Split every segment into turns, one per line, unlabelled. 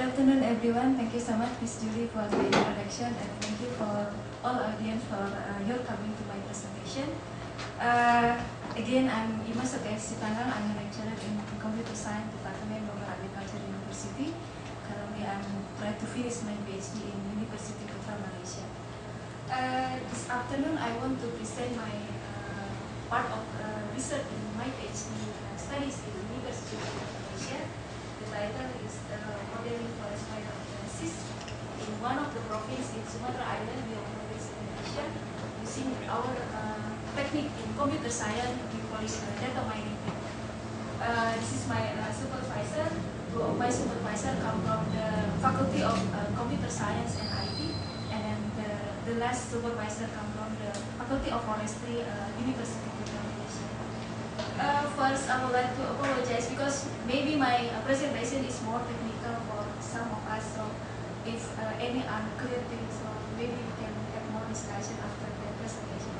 good afternoon everyone. Thank you so much Ms. Julie for the introduction and thank you for all audience for uh, your coming to my presentation. Uh, again, I'm Ima Sokai Sitangang. I'm a lecturer in Computer Science Department of Agriculture University. Currently, I'm trying to finish my PhD in University Putra Malaysia. Uh, this afternoon, I want to present my uh, part of uh, research in my PhD uh, studies in University of Malaysia. The title is uh, Modeling Forest Fire Analysis in one of the provinces in Sumatra Island, we province in Indonesia, using our uh, technique in computer science, Riau call it uh, data mining. Uh, this is my uh, supervisor. My supervisor come from the Faculty of uh, Computer Science and IT, and then the, the last supervisor come from the Faculty of Forestry, University of. Uh, first, I would like to apologize because maybe my uh, presentation is more technical for some of us. So, if uh, any unclear things, so maybe we can have more discussion after the presentation.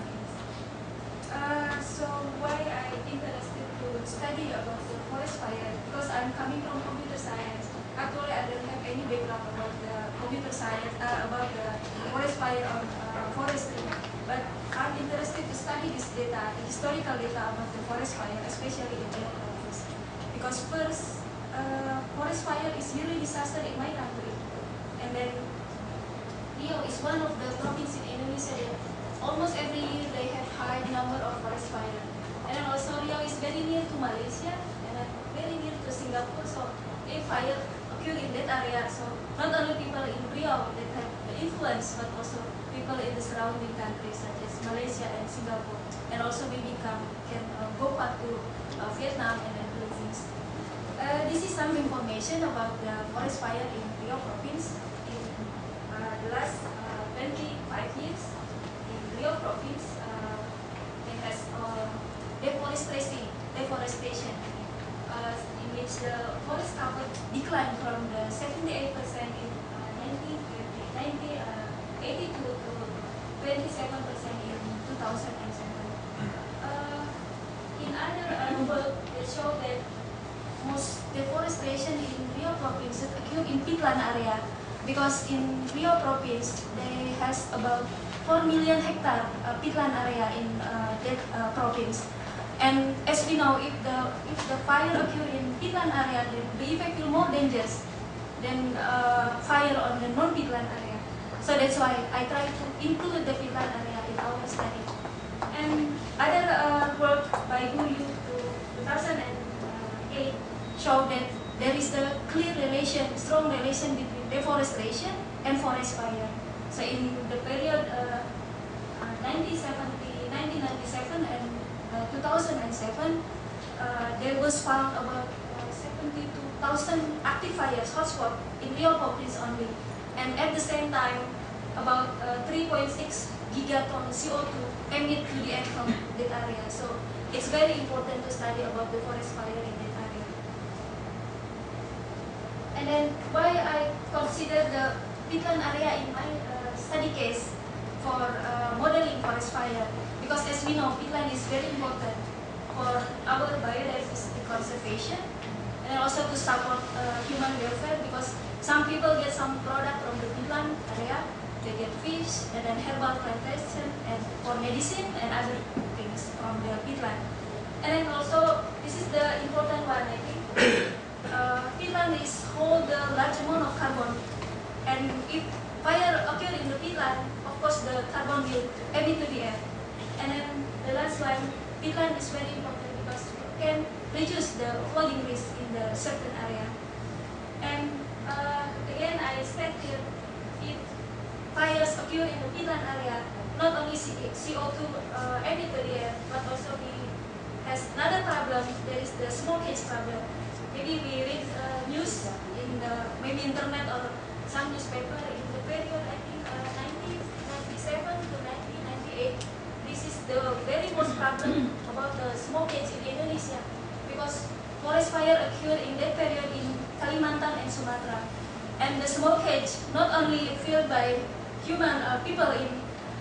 Uh, so, why I interested to study about the forest fire? Because I'm coming from computer science. Actually, I don't have any background about the computer science, uh, about the forest fire or uh, forestry. But I'm interested to study this data, the historical data about the forest fire, especially in Riau province. Because first, uh, forest fire is really disaster in my country. And then Riau is one of the provinces in Indonesia that almost every year they have high number of forest fire. And then also Riau is very near to Malaysia and very near to Singapore. So if fire occur in that area, so not only people in Riau that have the influence, but also people in the surrounding countries such as Malaysia and Singapore, and also maybe can uh, go back to uh, Vietnam and then Philippines. Uh, this is some information about the forest fire in Riau province in uh, the last uh, 25 years in Riau province. Uh, it has deforestation, deforestation in which the forest cover declined from the 78% in uh, 1980 uh, to 27% in 2007. Uh, in other uh, work, they show that most deforestation in Riau province in peatland area because in Riau province they has about 4 million hectare uh, peatland area in uh, that uh, province. And as we know, if the if the fire occur in peatland area, then the effect will more dangerous than uh, fire on the non-peatland area. So that's why I try to include the peatland area our study. And other uh, work by Gu Yu to 2008 show that there is a clear relation, strong relation between deforestation and forest fire. So in the period uh, uh, 1970, 1997 and uh, 2007, uh, there was found about uh, 72,000 active fires, hotspot in Riau province only. And at the same time, about uh, 3.6 gigaton CO2 emit air from that area. So it's very important to study about the forest fire in that area. And then why I consider the peatland area in my uh, study case for uh, modeling forest fire because as we know peatland is very important for our biodiversity conservation and also to support uh, human welfare because some people get some product from the peatland area they get fish and then herbal plantation and for medicine and other things from the peatland and then also this is the important one I think. Uh, peatland is hold the large amount of carbon. And if fire occur in the peatland of course the carbon will emit to the air. And then the last one peatland is very important because it can reduce the flooding risk in the certain area. And uh, again I state here fires occur in the peatland area not only CO2 uh, but also we has another problem there is the smokage problem. Maybe we read uh, news in the maybe internet or some newspaper in the period I think uh, 1997 to 1998 this is the very most problem about the smokage in Indonesia because forest fire occurred in that period in Kalimantan and Sumatra and the smokage not only filled by human uh, people in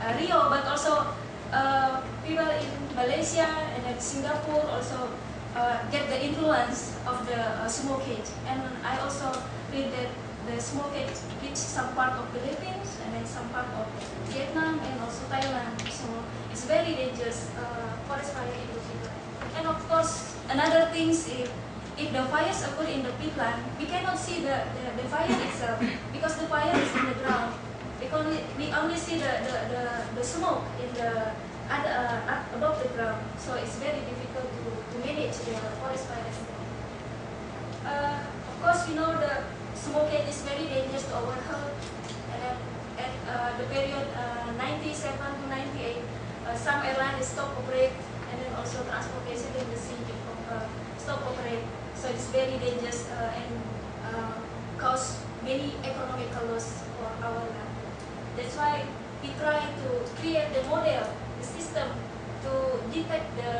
uh, Riau but also uh, people in Malaysia and then Singapore also uh, get the influence of the uh, smokage. And I also read that the smoke reached some part of the Philippines and then some part of Vietnam and also Thailand. So it's very dangerous uh, forest fire in the peatland. And of course, another thing is if, if the fires occur in the peatland, we cannot see the, the, the fire itself because the fire is in the ground. We only, we only see the, the, the, the smoke in the at, uh, above the ground. So it's very difficult to, to manage the forest fire. Uh, of course, we know the smoking is very dangerous to our health. And at uh, the period uh, 97 to 98, uh, some airlines stop operate, and then also transportation in the sea uh, stop operate. So it's very dangerous and cause many economical loss for our land. That's why we try to create the model, the system to detect the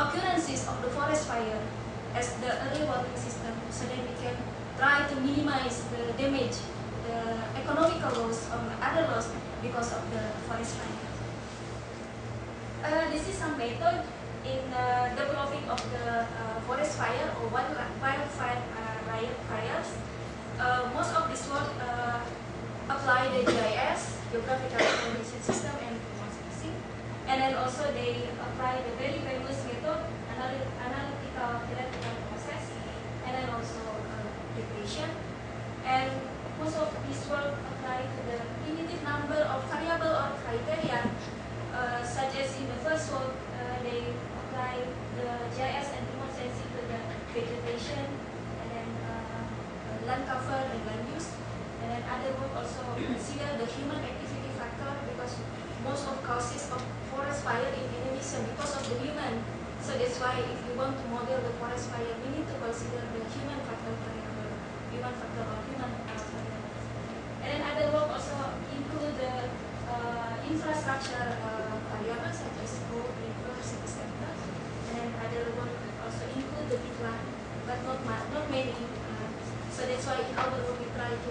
occurrences of the forest fire as the early warning system so that we can try to minimize the damage, the economical loss or other loss because of the forest fire. Uh, this is some method in uh, developing of the uh, forest fire or wildfire uh, riot fires. Uh, most of this work uh, apply the GIS, Geographical Information System and sensing, and then also they apply the very famous method, analytical theoretical process, and then also depletion. And most of this work apply to the limited number of variable or criteria, uh, such as in the first work, uh, they apply the GIS and remote sensing to the vegetation, and then uh, land cover and land other work also consider the human activity factor because most of causes of forest fire in Indonesia because of the human. So that's why if you want to model the forest fire, we need to consider the human factor human factor or human factor. And then other work also include the uh, infrastructure uh, variables such as road, river, city center. And then other work also include the peatland, but not not many. Uh, so that's why in our work we try to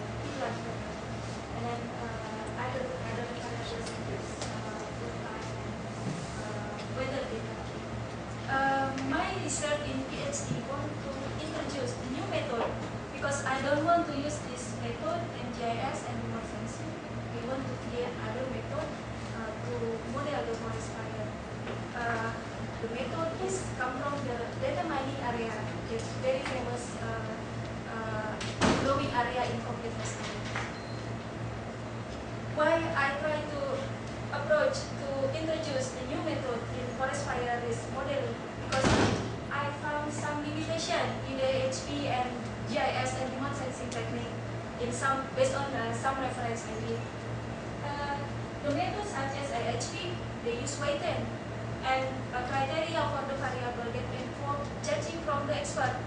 judging from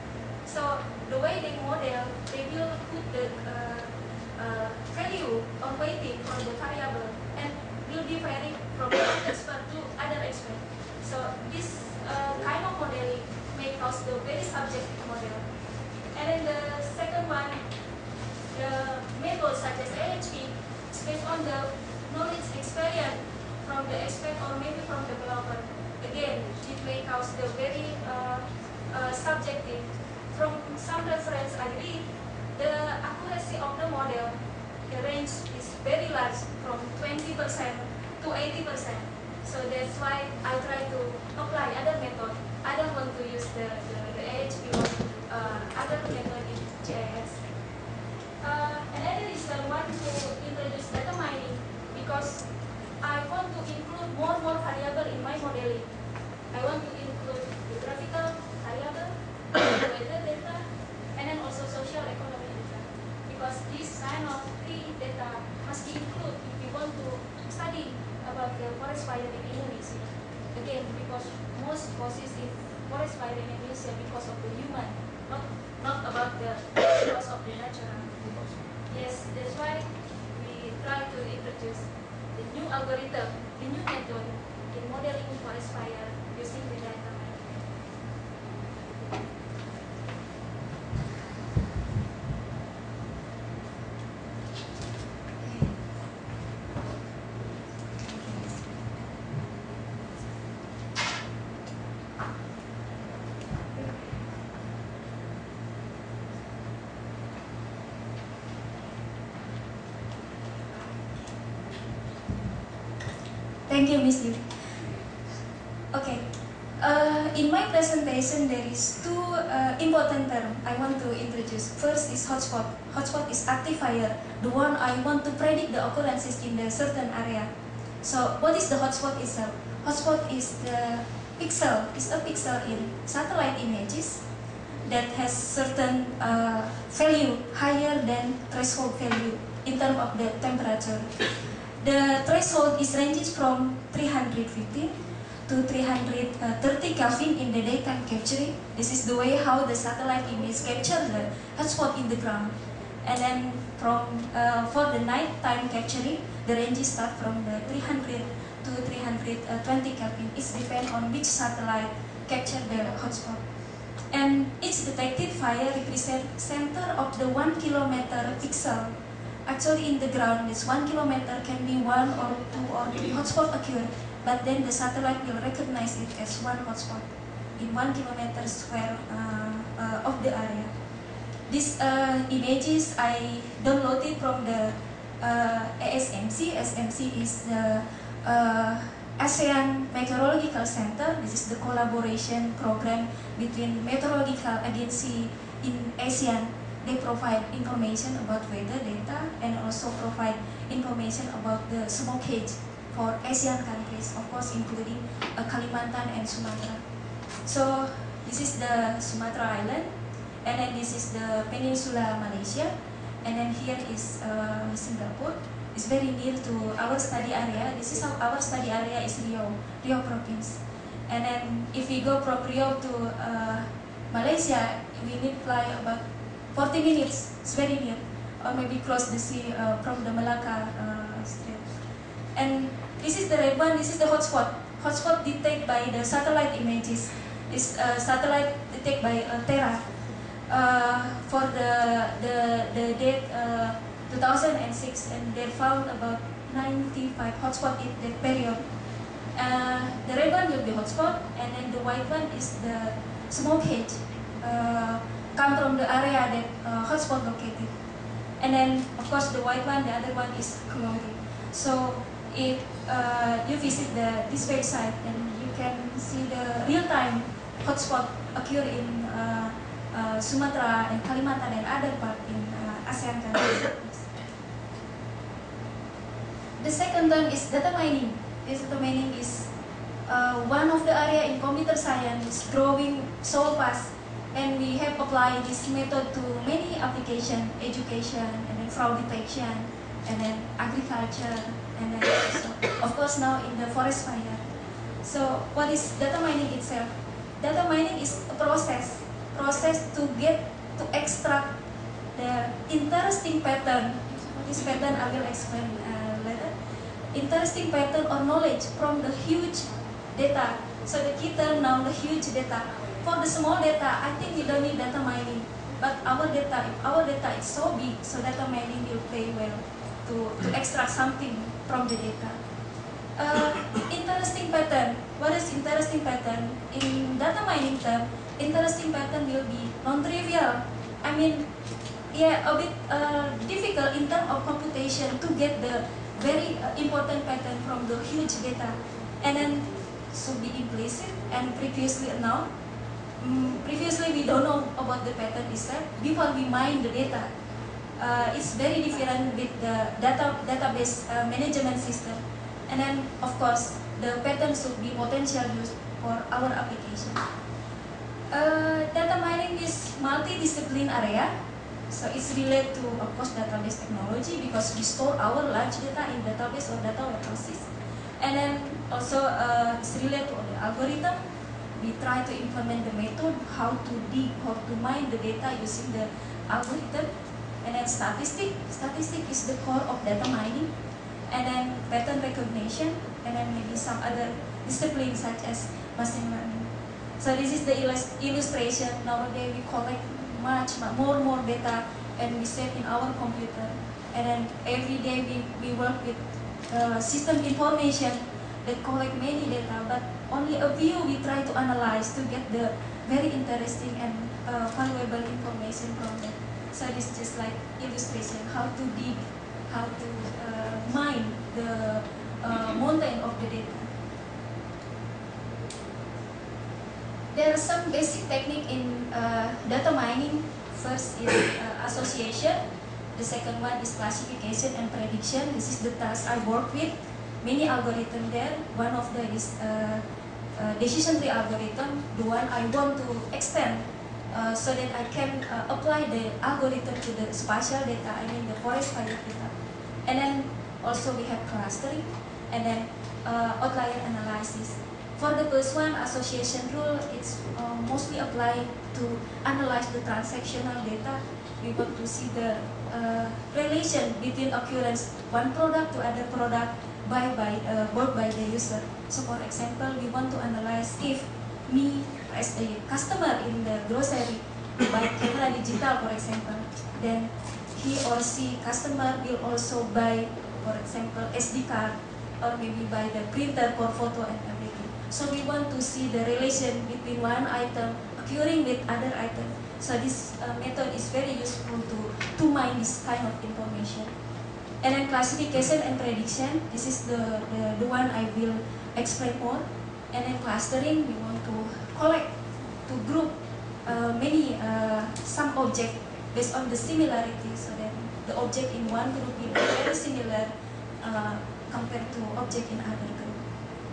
40%. So that's why Thank you, Miss Yuri. Okay. Uh, in my presentation, there is two uh, important terms I want to introduce. First is hotspot. Hotspot is active fire, the one I want to predict the occurrences in the certain area. So, what is the hotspot itself? Hotspot is the pixel, is a pixel in satellite images that has certain uh, value higher than threshold value in terms of the temperature. The threshold is ranges from 315 to 330 Kelvin in the daytime capturing. This is the way how the satellite image capture the hotspot in the ground. And then from uh, for the nighttime capturing, the ranges start from the 300 to 320 Kelvin. It depends on which satellite capture the hotspot. And each detected fire represents center of the one kilometer pixel. Actually, in the ground, this one kilometer can be one or two or three hotspot occur but then the satellite will recognize it as one hotspot in one kilometer square uh, uh, of the area. These uh, images I downloaded from the uh, ASMC. ASMC is the uh, ASEAN Meteorological Center. This is the collaboration program between meteorological agency in ASEAN. They provide information about weather data and also provide information about the smoke haze for Asian countries, of course including uh, Kalimantan and Sumatra. So this is the Sumatra Island, and then this is the Peninsula Malaysia, and then here is uh, Singapore. It's very near to our study area. This is our study area is Rio, Riau province. And then if we go from Riau to uh, Malaysia, we need fly about 40 minutes. It's very near, or maybe cross the sea uh, from the Malacca uh, Strait. And this is the red one, this is the hotspot. Hotspot detected by the satellite images. This uh, satellite detected by uh, Terra. Uh, for the the the date uh, 2006, and they found about 95 hotspot in that period. The red one will be hotspot, and then the white one is the smoke haze. Uh, come from the area that uh, hotspot located. And then, of course, the white one, the other one is cloudy. So if uh, you visit the, this website and you can see the real-time hotspot occur in uh, uh, Sumatra and Kalimantan and other part in uh, ASEAN countries. The second one is data mining. This data mining is uh, one of the area in computer science growing so fast and we have applied this method to many applications, education and then fraud detection and then agriculture and then also, of course now in the forest fire. So what is data mining itself? Data mining is a process, process to get, to extract the interesting pattern. This pattern I will explain uh, later. Interesting pattern or knowledge from the huge data. So the key term now the huge data. For the small data, I think you don't need data mining. But our data, our data is so big, so data mining will play well to, to extract something from the data. Uh, interesting pattern. What is interesting pattern? In data mining term, interesting pattern will be non-trivial. I mean, yeah, a bit uh, difficult in terms of computation to get the very uh, important pattern from the huge data. And then should be implicit and previously unknown. Mm, previously we don't know about the pattern itself before we mine the data uh, it's very different with the data database uh, management system. And then, of course, the pattern should be potential use for our application. Uh, data mining is multidiscipline area. So it's related to, of course, database technology because we store our large data in database or data warehouses. And then also uh, it's related to the algorithm. We try to implement the method, how to dig, how to mine the data using the algorithm and then statistic, statistic is the core of data mining. And then pattern recognition, and then maybe some other disciplines such as machine learning. So this is the illustration. Nowadays we collect much, more more data and we save in our computer. And then every day we, we work with uh, system information that collect many data, but only a few we try to analyze to get the very interesting and uh, valuable information from it. So it's just like illustration, how to dig, how to uh, mine the uh, mountain of the data. There are some basic technique in uh, data mining. First is uh, association. The second one is classification and prediction. This is the task I work with. Many algorithm there. One of them is uh, uh, decision tree algorithm. The one I want to extend uh, so that I can uh, apply the algorithm to the spatial data, I mean the forest fire data. And then also we have clustering and then uh, outlier analysis. For the first one, association rule, it's uh, mostly applied to analyze the transactional data. We want to see the uh, relation between occurrence one product to other product by, by, uh, bought by the user. So for example, we want to analyze if me as a customer in the grocery buy camera digital, for example, then he or she customer will also buy, for example, SD card or maybe buy the printer for photo and everything. So we want to see the relation between one item occurring with other item. So this uh, method is very useful to, to mine this kind of information. And then classification and prediction, this is the, the, the one I will explain more. And then clustering, we want to collect, to group uh, many, uh, some object based on the similarity so that the object in one group will be very similar uh, compared to object in other group.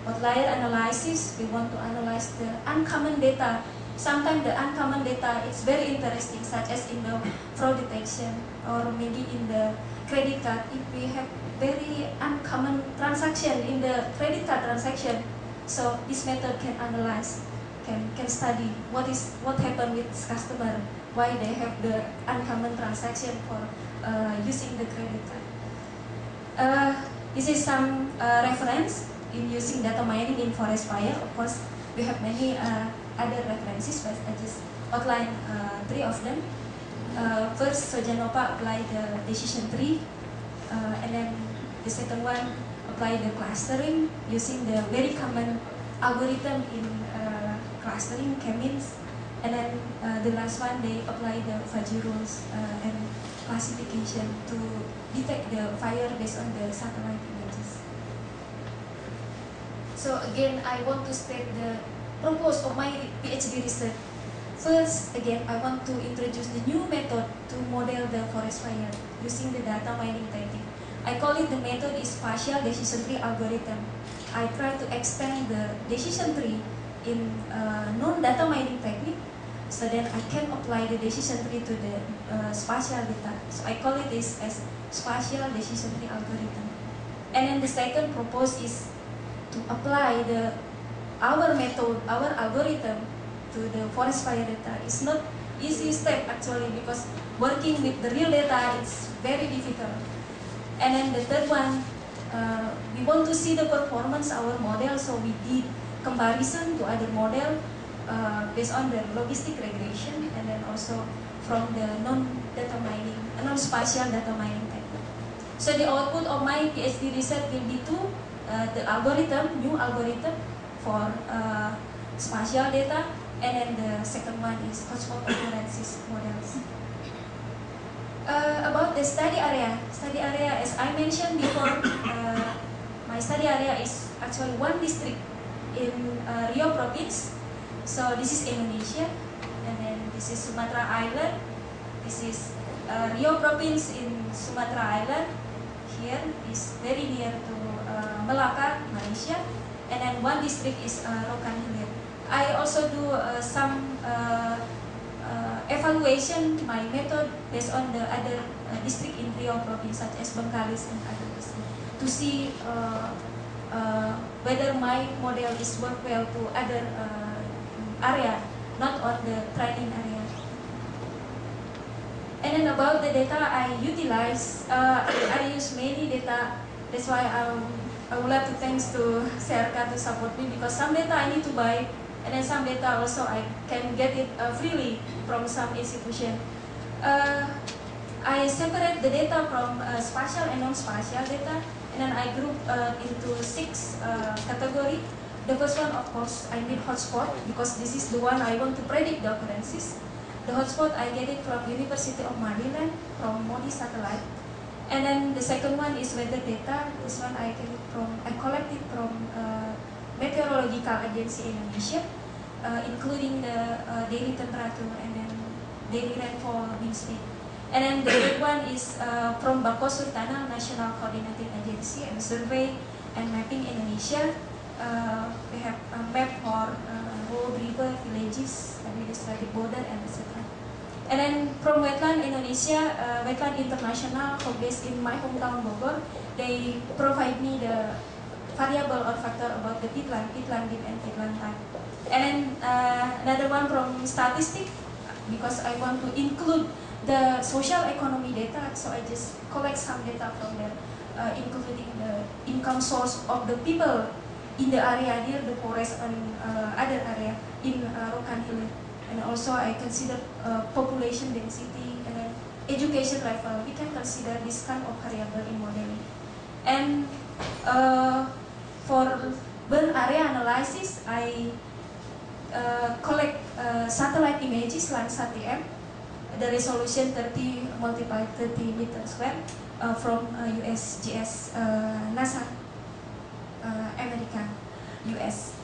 Outlier analysis, we want to analyze the uncommon data. Sometimes the uncommon data is very interesting, such as in the fraud detection or maybe in the credit card. If we have very uncommon transaction in the credit card transaction, so this method can analyze, can, can study what is what happened with this customer, why they have the uncommon transaction for uh, using the credit card. Uh, this is some uh, reference in using data mining in forest fire. Of course, we have many uh, other references, but I just outline uh, three of them. Uh, first, Sojanova applied the decision tree, uh, and then the second one apply the clustering using the very common algorithm in uh, clustering, k-means, and then uh, the last one they apply the fuzzy rules uh, and classification to detect the fire based on the satellite images. So again, I want to state the purpose of my PhD research. First, again, I want to introduce the new method to model the forest fire using the data mining technique. I call it the method is spatial decision tree algorithm. I try to extend the decision tree in uh, non-data mining technique so then I can apply the decision tree to the uh, spatial data. So I call it this as spatial decision tree algorithm. And then the second proposed is to apply the our method, our algorithm to the forest fire data is not easy step actually because working with the real data is very difficult. And then the third one, uh, we want to see the performance our model, so we did comparison to other model uh, based on the logistic regression and then also from the non-data mining, uh, non-spatial data mining technique. So the output of my PhD research will be two uh, the algorithm, new algorithm for uh, spatial data, and then the second one is occurrences models. Uh, about the study area, study area as I mentioned before, uh, my study area is actually one district in uh, Rio province. So this is Indonesia, and then this is Sumatra Island. This is uh, Rio province in Sumatra Island. Here is very near to uh, Malacca, Malaysia, and then one district is uh, Rokan Hilir. I also do uh, some uh, uh, evaluation, my method based on the other uh, district in Riau province, such as Bengkalis and other districts, to see uh, whether my model is work well to other area, not on the training area. And then about the data I utilize, I use many data. That's why I, I would like to thanks to SEARCA to support me because some data I need to buy and then some data also I can get it uh, freely from some institution. Uh, I separate the data from uh, spatial and non-spatial data and then I group uh, into six uh, category. The first one of course I need hotspot because this is the one I want to predict the occurrences. The hotspot I get it from University of Maryland from MODIS satellite. And then the second one is weather data. This one I it from I collected from uh, Meteorological Agency Indonesia, uh, including the uh, daily temperature and then daily rainfall wind speed. And then the third one is uh, from Bako Tanah National Coordinating Agency and Survey and Mapping Indonesia. Uh, we have a map for uh, road, river, villages, administrative border, and etc. And then from Wetland Indonesia, uh, Wetland International, who based in my hometown Bogor, they provide me the variable or factor about the peatland, peatland depth and peatland time. And then uh, another one from statistic, because I want to include the social economy data, so I just collect some data from there, uh, including the income source of the people in the area near the forest and uh, other area in uh, Rokan Hill and also I consider uh, population density and then education level. We can consider this kind of variable in modeling. And uh, for burn area analysis, I uh, collect uh, satellite images Landsat TM, the resolution 30 multiplied 30 meters square uh, from USGS uh, NASA America, US.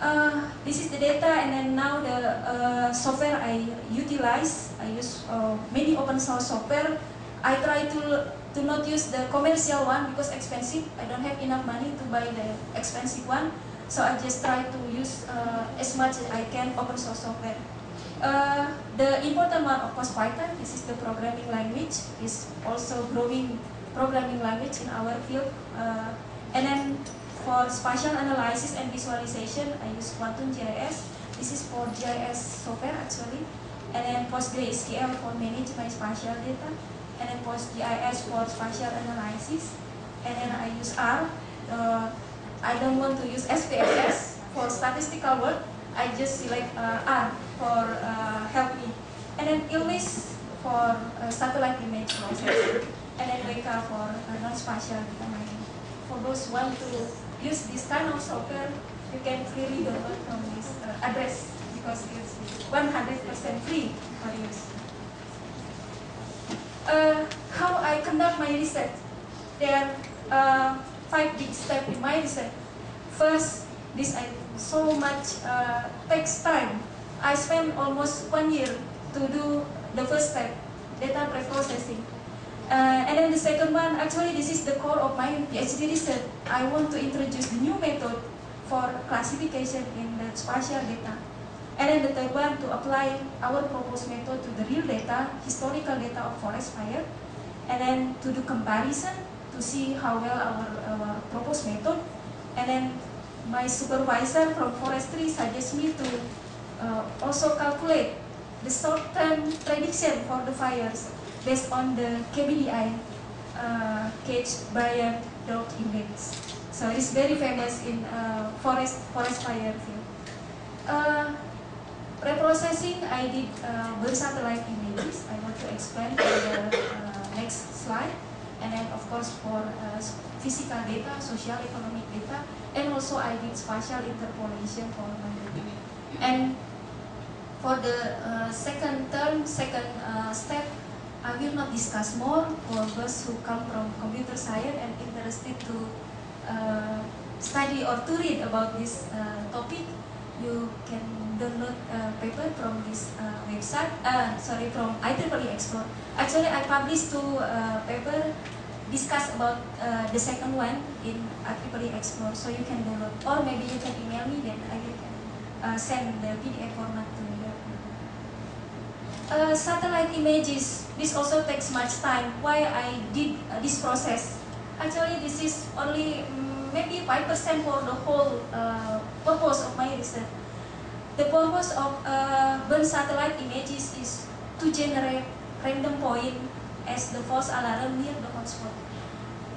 Uh, this is the data and then now the uh, software I utilize, I use uh, many open source software. I try to, to not use the commercial one because expensive. I don't have enough money to buy the expensive one. So I just try to use uh, as much as I can open source software. Uh, the important one of course Python, this is the programming language, is also growing programming language in our field. Uh, and then for spatial analysis and visualization, I use Quantum GIS. This is for GIS software actually. And then PostgreSQL for manage my spatial data. And then PostGIS for spatial analysis. And then I use R. Uh, I don't want to use SPSS for statistical work. I just select uh, R for uh, help me. And then ILWIS for uh, satellite image processing. And then WEKA for uh, non-spatial data mining. For those want to use this kind of software, you can freely download from this uh, address because it's 100% free for use. Uh, how I conduct my research? There are uh, five big steps in my research. First, this I so much uh, takes time. I spent almost one year to do the first step, data preprocessing. Uh, and then the second one, actually this is the core of my PhD research. I want to introduce the new method for classification in the spatial data. And then the third one, to apply our proposed method to the real data, historical data of forest fire. And then to do comparison to see how well our, our proposed method. And then my supervisor from forestry suggests me to uh, also calculate the short-term prediction for the fires based on the KBDI uh, Cage Briar Dog Index. So it's very famous in uh, forest forest fire field. Uh, reprocessing, I did uh, satellite images. I want to explain on the uh, next slide. And then of course for uh, physical data, social economic data, and also I did spatial interpolation for my data. And for the uh, second term, second uh, step, I will not discuss more for those who come from computer science and interested to uh, study or to read about this uh, topic. You can download a paper from this uh, website, uh, sorry, from IEEE Xplore. Actually, I published two uh, paper discuss about the second one in IEEE Xplore, so you can download. Or maybe you can email me, then I can send the PDF format. Uh, satellite images, this also takes much time. Why I did uh, this process? Actually, this is only um, maybe 5% for the whole uh, purpose of my research. The purpose of uh, burn satellite images is to generate random point as the false alarm near the hotspot.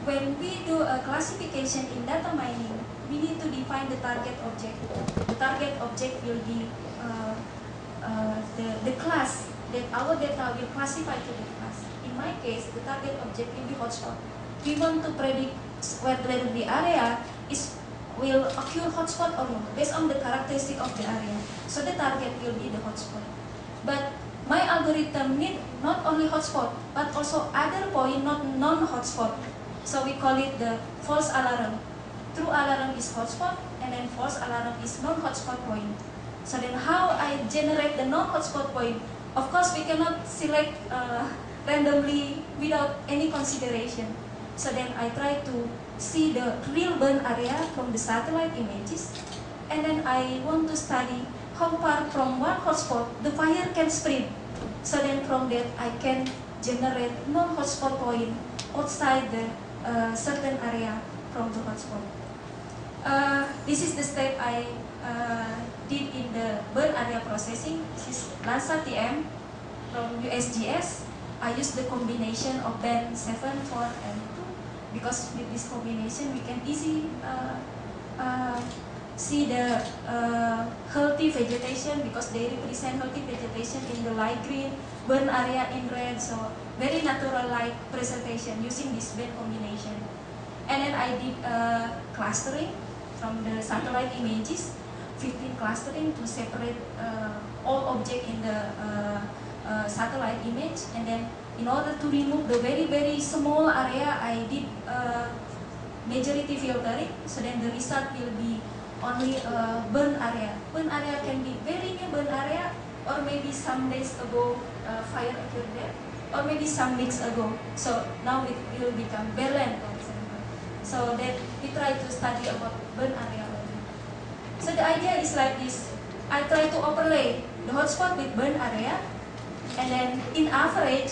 When we do a classification in data mining, we need to define the target object. The target object will be uh, uh, the, the class that our data will classify to the class. In my case, the target object will be hotspot. We want to predict whether the area is will occur hotspot or not based on the characteristic of the area. So the target will be the hotspot. But my algorithm need not only hotspot, but also other point not non-hotspot. So we call it the false alarm. True alarm is hotspot, and then false alarm is non-hotspot point. So then how I generate the non-hotspot point? Of course, we cannot select uh, randomly without any consideration. So then I try to see the real burn area from the satellite images. And then I want to study how far from one hotspot the fire can spread. So then from that I can generate non-hotspot point outside the uh, certain area from the hotspot. Uh, this is the step I uh, did in the burn area processing. Is TM from USGS. I use the combination of band 7, 4, and 2 because with this combination we can easily uh, uh, see the uh, healthy vegetation because they represent healthy vegetation in the light green, burn area in red, so very natural light presentation using this band combination. And then I did uh, clustering from the satellite images, 15 clustering to separate uh, all object in the uh, uh, satellite image. And then in order to remove the very very small area I did uh, majority filtering. So then the result will be only a burn area. Burn area can be very near burn area or maybe some days ago uh, fire occurred there or maybe some weeks ago. So now it will become Berlin for example. So that we try to study about burn area so the idea is like this I try to overlay the hotspot with burn area and then in average,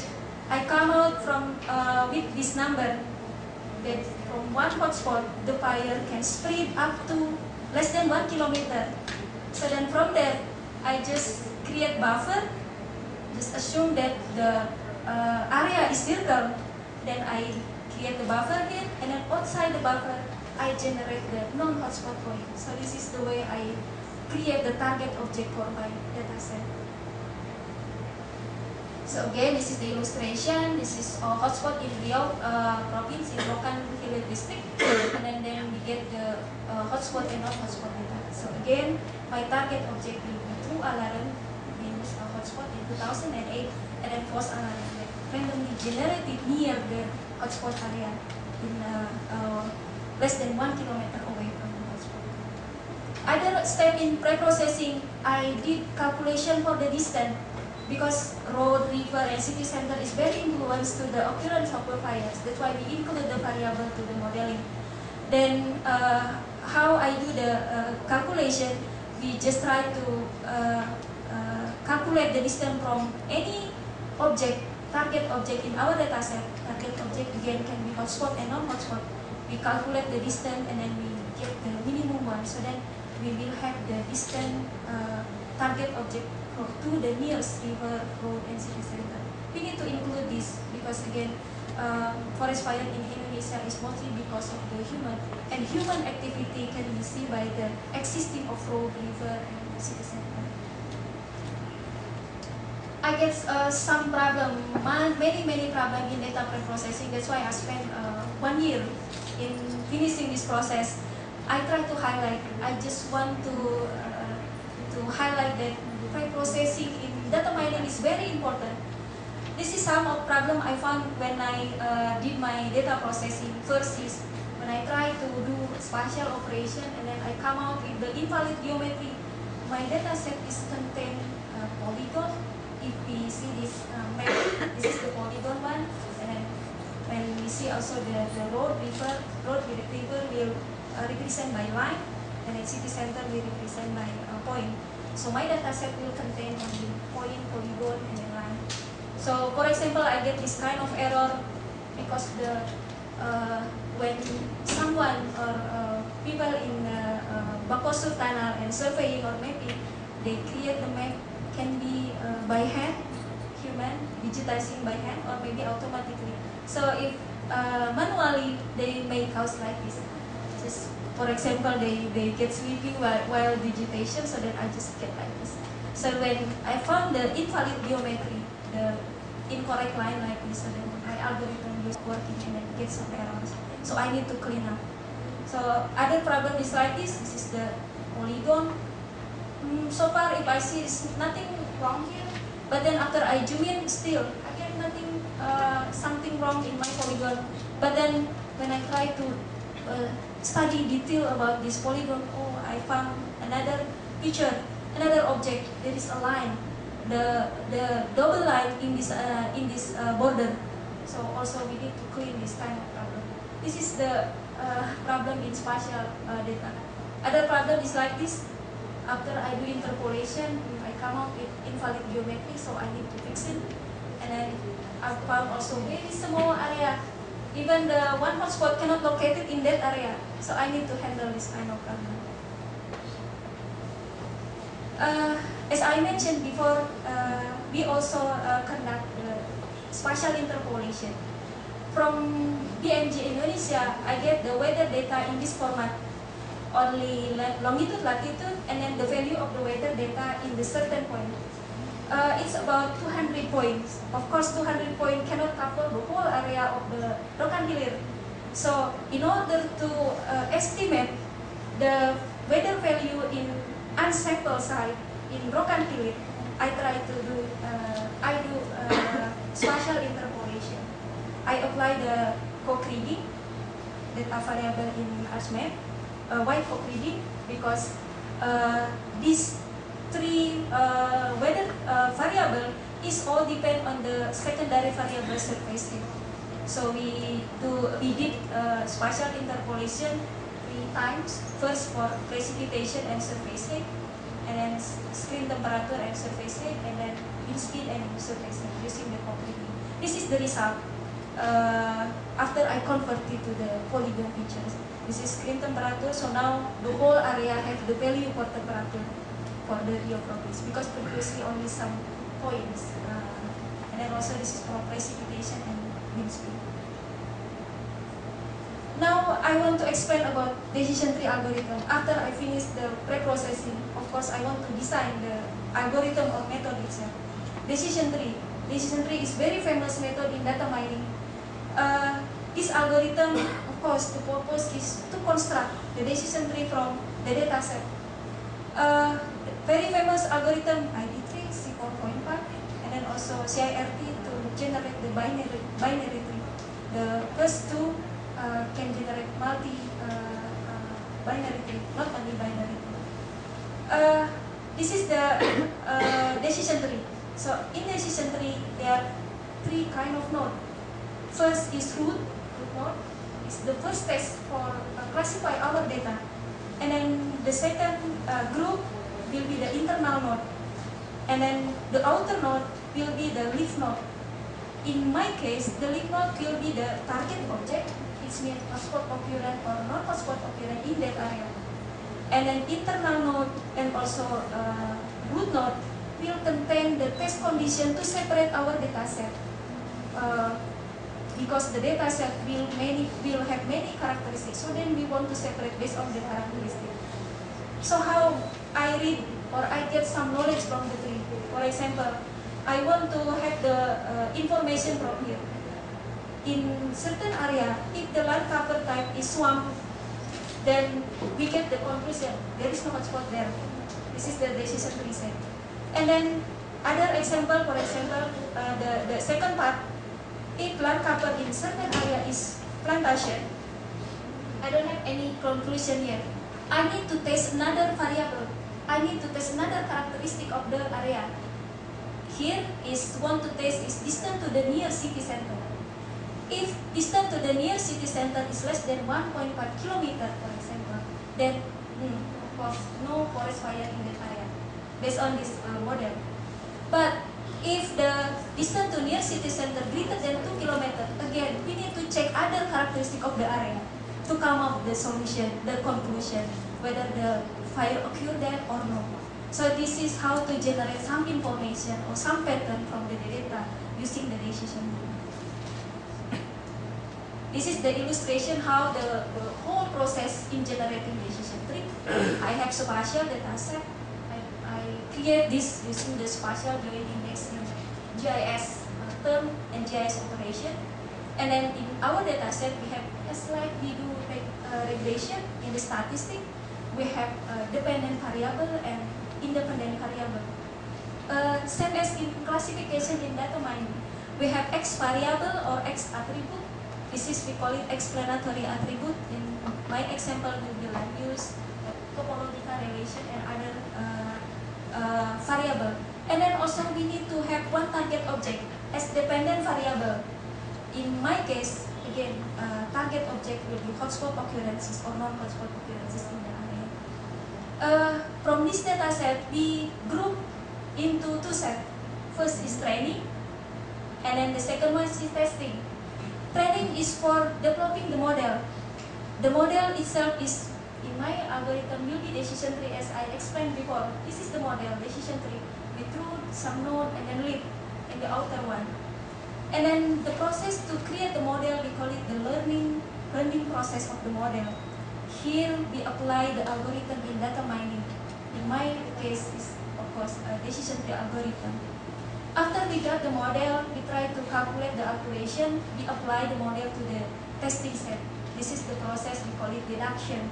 I come out from uh, with this number that from one hotspot, the fire can spread up to less than one kilometer. So then from there, I just create buffer, just assume that the uh, area is circle, then I create the buffer here, and then outside the buffer, I generate the non-hotspot point. So this is the way I create the target object for my dataset. So again, this is the illustration. This is a hotspot in Riau uh, province in Rokan Hilir district, and then, then we get the uh, hotspot and not hotspot data. So again, my target object will be true alarm in uh, hotspot in 2008, and then false alarm randomly generated near the hotspot area in uh, uh, less than one kilometer away from the hotspot. Other step in pre-processing, I did calculation for the distance because road, river, and city center is very influenced to the occurrence of the fires. That's why we include the variable to the modeling. Then uh, how I do the uh, calculation, we just try to uh, uh calculate the distance from any object, target object in our data set. Target object again can be hotspot and non-hotspot. We calculate the distance and then we get the minimum one. So then we will have the distance uh, target object to the nearest river, road, and city center. We need to include this because again, uh, forest fire in Indonesia is mostly because of the human, and human activity can be seen by the existing of road, river, and city center. I get uh, some problem, many many problem in data pre-processing. That's why I spent uh, one year in finishing this process. I try to highlight. I just want to uh, to highlight that pre-processing in data mining is very important. This is some of problem I found when I uh, did my data processing. First is when I try to do spatial operation and then I come out with the invalid geometry. My data set is contain uh, polygon. If we see this uh, map, this is the polygon one. When we see also the, the road river, road river will uh, represent by line and then city center will represent by uh, point. So my data set will contain only point, polygon, and then line. So for example, I get this kind of error because the uh, when someone or uh, people in the uh, Bakosur tunnel and surveying or mapping, they create the map can be uh, by hand, human, digitizing by hand, or maybe automatically. So if uh, manually, they make house like this. Just for example, they, they get sleeping while, while digitation, so then I just get like this. So when I found the invalid geometry, the incorrect line like this, so then my algorithm is working and then get some errors. So I need to clean up. So other problem is like this, this is the polygon. Mm, so far if I see nothing wrong here, But then after I zoom in, still again nothing, uh, something wrong in my polygon. But then when I try to uh, study detail about this polygon, oh, I found another feature, another object. There is a line, the the double line in this uh, in this uh, border. So also we need to clean this kind of problem. This is the uh, problem in spatial data. Other problem is like this. After I do interpolation, I come out with invalid geometry, so I need to fix it. And then Found also very small area even the one hotspot cannot locate it in that area. So I need to handle this kind of problem. Uh, as I mentioned before, uh, we also uh, conduct spatial interpolation. From BMG Indonesia, I get the weather data in this format, only longitude, latitude, and then the value of the weather data in the certain point uh, it's about 200 points. Of course, 200 points cannot cover the whole area of the Rokan Hilir. So, in order to uh, estimate the weather value in unsampled site in Rokan Hilir, I try to do, uh, I do uh, spatial interpolation. I apply the co-kriging, data variable in ArcMap. Uh, why co-kriging? Because uh, this three uh, weather uh, variable is all depend on the secondary variable surface area. So we do we did uh, spatial interpolation three times. First for precipitation and surface height, and then screen temperature and surface height, and then wind speed and surface height using the co-kriging. This is the result uh, after I converted to the polygon features. This is screen temperature. So now the whole area have the value for temperature for Rio province because previously only some points. Uh, and then also this is for precipitation and wind speed. Now I want to explain about decision tree algorithm. After I finish the pre-processing, of course I want to design the algorithm or method itself. Decision tree. Decision tree is very famous method in data mining. Uh, this algorithm, of course, the purpose is to construct the decision tree from the data set. Uh, very famous algorithm ID3, C4.5, and then also CART to generate the binary, binary tree. The first two uh, can generate multi uh, uh, binary tree, not only binary tree. Uh, this is the uh, decision tree. So in decision tree, there are three kind of node. First is root, root node. It's the first test for uh, classify our data. And then the second group will be the internal node. And then the outer node will be the leaf node. In my case, the leaf node will be the target object, which means hotspot occurrence or non-hotspot occurrence in that area. And then internal node and also uh, root node will contain the test condition to separate our data set. Uh, because the data set will many will have many characteristics. So then we want to separate based on the characteristics. So how I read or I get some knowledge from the tree. For example, I want to have the uh, information from here. In certain area, if the land cover type is swamp, then we get the conclusion there is no hotspot there. This is the decision tree set. And then other example, for example, uh, the, the second part, if land cover in certain area is plantation, I don't have any conclusion yet. I need to test another variable. I need to test another characteristic of the area. Here is want to test is distance to the near city center. If distance to the near city center is less than 1.5 kilometer, for example, then hmm, of course no forest fire in that area based on this uh, model. But if the distance to near city center greater than 2 kilometer, again we need to check other characteristic of the area to come up the solution, the conclusion, whether the fire occurred there or no. So this is how to generate some information or some pattern from the data using the decision This is the illustration how the, whole process in generating decision tree. I have spatial data set. I, I create this using the spatial joint index in GIS term and GIS operation. And then in our data set, we have as like we do uh, regression in the statistic, we have uh, dependent variable and independent variable. uh, same as in classification in data mining. We have X variable or X attribute. This is, we call it explanatory attribute. In my example, we will use topological relation and other uh, uh, variable. And then also we need to have one target object as dependent variable. In my case, again, uh, target object will be hotspot occurrences or non-hotspot occurrences in. Uh, from this data set, we group into two sets. First is training, and then the second one is testing. Training is for developing the model. The model itself is, in my algorithm, will be decision tree as I explained before. This is the model, decision tree. We threw some node and then leaf in the outer one. And then the process to create the model, we call it the learning, learning process of the model. Here we apply the algorithm in data mining. In my case is of course a decision tree algorithm. After we got the model, we try to calculate the accuracy. We apply the model to the testing set. This is the process we call it deduction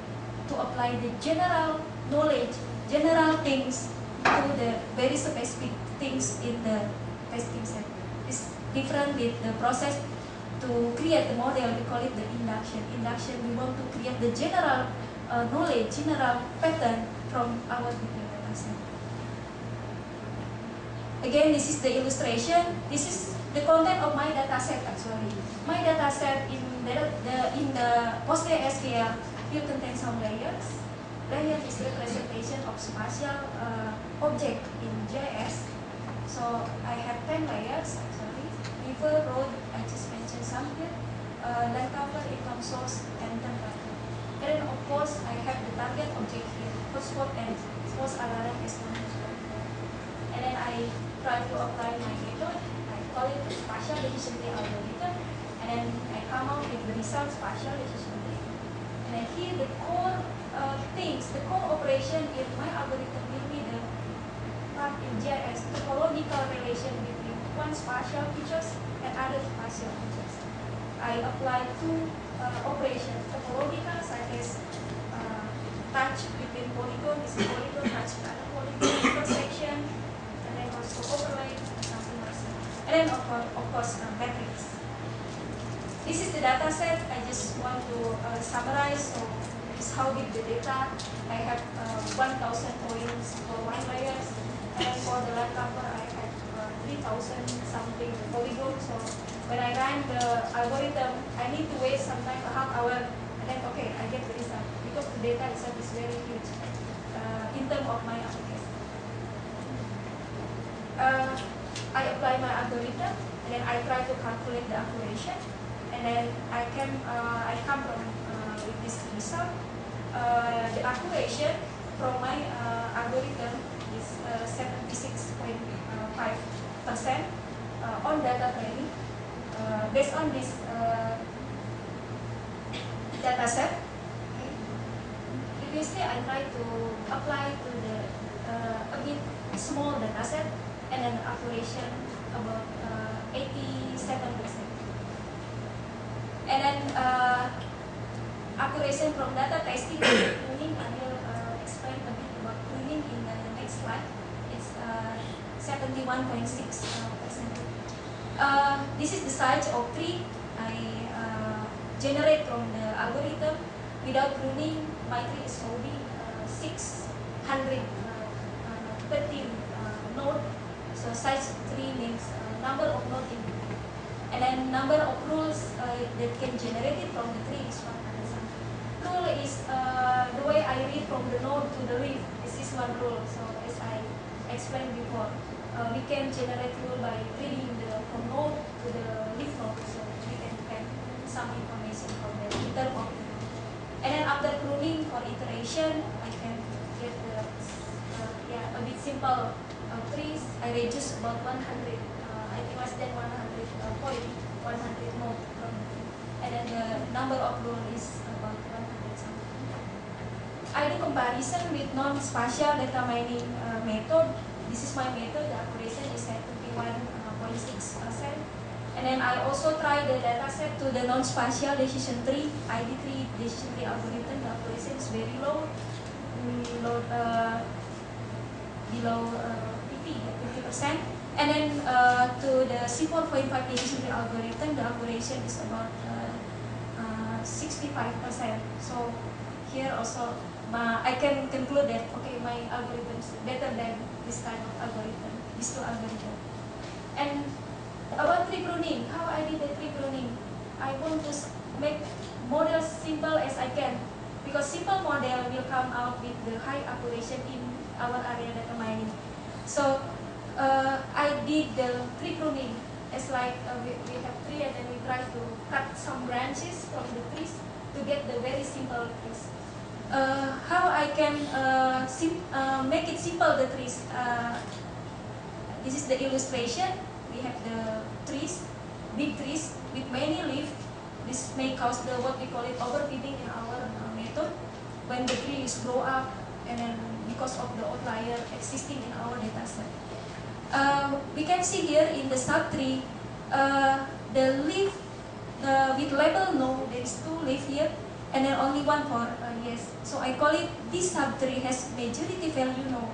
to apply the general knowledge, general things to the very specific things in the testing set. It's different with the process to create the model, we call it the induction. Induction, we want to create the general uh, knowledge, general pattern from our data set. Again, this is the illustration. This is the content of my data set actually. My data set in the, the in the PostgreSQL will contain some layers. Layer is representation of spatial uh, object in GIS. So I have 10 layers actually. River, road, I just here. Uh, cover, income source, and temperature. And then of course I have the target object here, hotspot and false alarm one. And then I try to apply my method. I call it decision tree algorithm. And then I come out with the result spatial decision tree. And then here the core uh, things, the core operation in my algorithm will be the part in GIS, topological relation between one spatial features and other spatial features. I apply two uh, operations, topological such as uh, touch between polygon, this is polygon, touch another polygon, intersection, and then also overlay and something that. And then of course, of course uh, metrics. This is the data set. I just want to uh, summarize. So this is how big the data. I have uh, 1,000 points for one layers, and for the land cover, I have uh, 3,000 something polygon. So when I run the algorithm, I need to wait sometime a half hour, and then okay, I get the result because the data itself is very huge uh, in terms of my application uh, I apply my algorithm and then I try to calculate the accuracy and then I can uh, I come from uh, with this result. Uh, the accuracy from my uh, algorithm is 76.5 percent on data training. Uh, based on this data set, previously I tried to apply to the a bit small data set and an accuracy about uh, 87%. And then uh, accuracy from data testing and pruning, I will uh, explain a bit about pruning in the next slide. It's 71.6%. Uh, this is the size of tree I uh, generate from the algorithm. Without pruning, my tree is only 600 13 node so size 3 means uh, number of nodes in tree. And then number of rules uh, that can generate it from the tree is 100 something. Rule is uh, the way I read from the node to the leaf. This is one rule. So as I explained before, uh, we can generate rule by reading the from node to the leaf node. So we can get some information from the node. And then after pruning for iteration, I can get the uh, yeah a bit simple uh, trees, I reduce about 100, uh, I think less than 100 uh, point, 100 node from And then the number of row is about 100 something. I do comparison with non-spatial data mining uh, method. This is my method, the accuracy is at 21.6%. And then I also try the data set to the non-spatial decision tree, ID3 decision tree algorithm, the accuracy is very low, below, uh, below uh, 50 50%. And then uh, to the C4.5 decision tree algorithm, the accuracy is about uh, 65%. Uh, so here also I can conclude that okay my algorithm is better than this kind of algorithm, these two algorithms. And about tree pruning, how I did the tree pruning, I want to make model simple as I can because simple model will come out with the high accuracy in our area data mining. So uh, I did the tree pruning. It's like uh, we, we have tree and then we try to cut some branches from the trees to get the very simple trees. Uh, how I can uh, uh, make it simple the trees. Uh, this is the illustration. We have the trees, big trees with many leaves. This may cause the what we call it overfitting in our method when the tree is grow up and then because of the outlier existing in our data set. Uh, we can see here in the subtree, uh, the leaf uh, with label no, there is two leaf here, and then only one for uh, yes. So I call it this subtree has majority value no.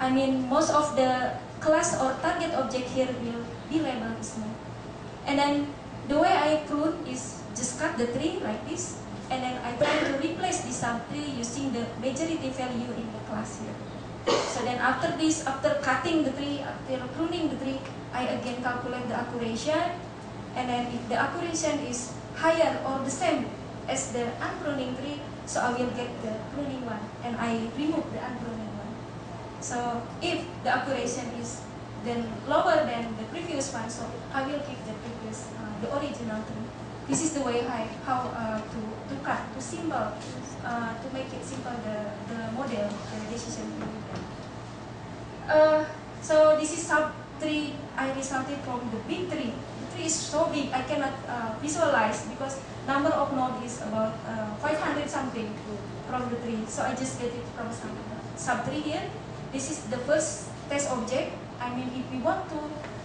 I mean most of the class or target object here will be labeled as no. And then the way I prune is just cut the tree like this, and then I try to replace this subtree using the majority value in the class here. So then after this, after cutting the tree, after pruning the tree, I again calculate the accuracy. And then if the accuracy is higher or the same as the unpruning tree, so I will get the pruning one and I remove the unpruning one. So if the accuracy is then lower than the previous one, so I will keep the previous, uh, the original tree. This is the way I, how uh, to, to cut, to symbol, uh, to make it simple, the, the model, the decision. Uh, so this is sub tree I resulted from the big tree. Tree is so big I cannot uh, visualize because number of nodes is about uh, 500 something from the tree. So I just get it from some sub tree here. This is the first test object. I mean if we want to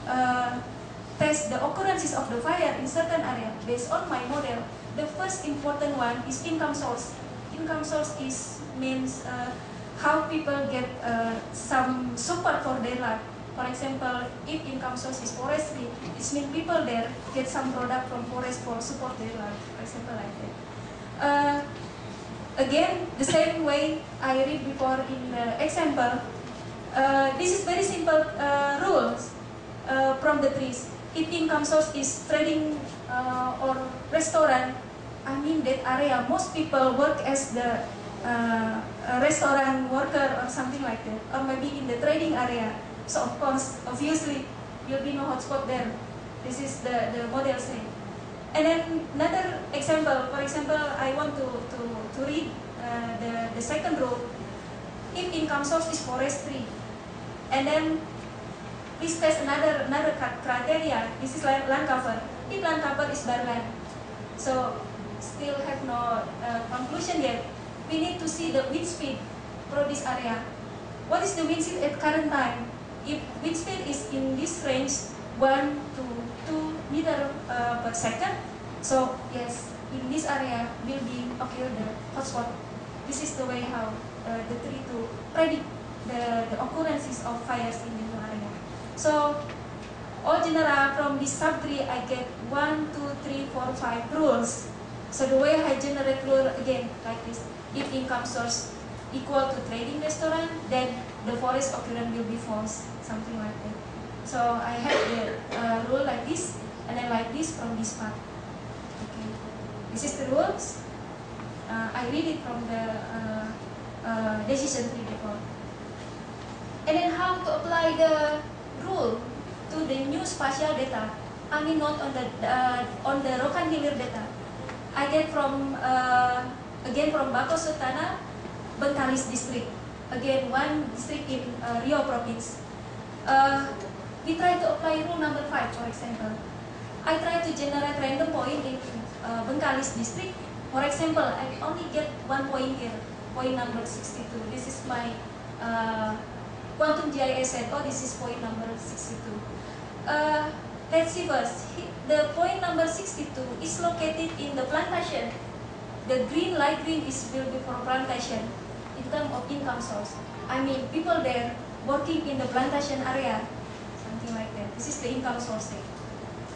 uh, test the occurrences of the fire in certain area based on my model, the first important one is income source. Income source is means uh, how people get uh, some support for their life. For example, if income source is forestry, it means people there get some product from forest for support their life, for example like that. Uh, again, the same way I read before in the example, uh, this is very simple uh, rules uh, from the trees. If income source is trading uh, or restaurant, I mean that area, most people work as the uh, restaurant worker or something like that, or maybe in the trading area. So of course, obviously, you'll be no hotspot there. This is the, the model say. And then another example, for example, I want to, to, to read uh, the, the second rule. If income source is forestry, and then please test another another criteria. This is land, land cover. If land cover is barren, so still have no uh, conclusion yet we need to see the wind speed for this area. What is the wind speed at current time? If wind speed is in this range, 1 to 2 meter uh, per second, so yes, in this area will be occur the hotspot. This is the way how uh, the tree to predict the, the occurrences of fires in the area. So all general from this subtree I get 1, 2, 3, 4, 5 rules. So the way I generate rule again like this if income source equal to trading restaurant, then the forest occurrence will be false, something like that. So I have the uh, rule like this, and then like this from this part. Okay, this is the rules. Uh, I read it from the uh, uh decision tree before. And then how to apply the rule to the new spatial data. I mean not on the uh, on the Rokan Hilir data. I get from uh, Again from Bako Sultana, Bengkalis district. Again, one district in uh, Riau province. Uh, we try to apply rule number 5, for example. I try to generate random point in uh, Bengkalis district. For example, I only get one point here, point number 62. This is my uh, quantum GIS set. Oh, this is point number 62. Uh, let's see first. The point number 62 is located in the plantation the green, light green is will be for plantation in of income source. I mean, people there working in the plantation area, something like that. This is the income source.